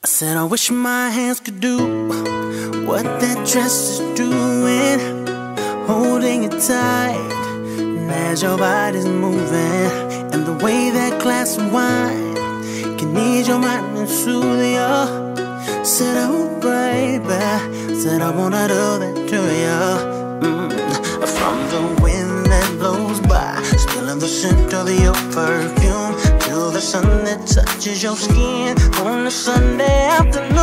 I said I wish my hands could do what that dress is doing, holding it tight. And as your body's moving, and the way that glass of wine can ease your mind and soothe you. Said oh baby, said I wanna do that to you. Mm. From the wind that blows by, smelling the scent of your perfume, the sun that touches your skin on a Sunday afternoon.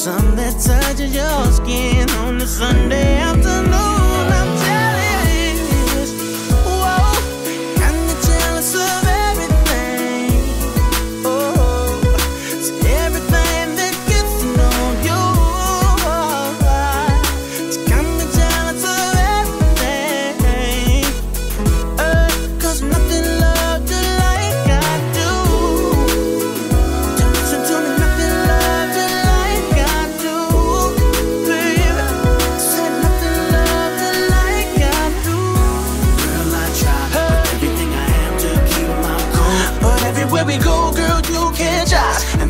Sun that touches your skin on a Sunday afternoon.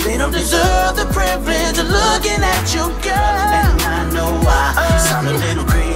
They don't deserve the privilege of looking at you, girl. And I know I sound a little crazy,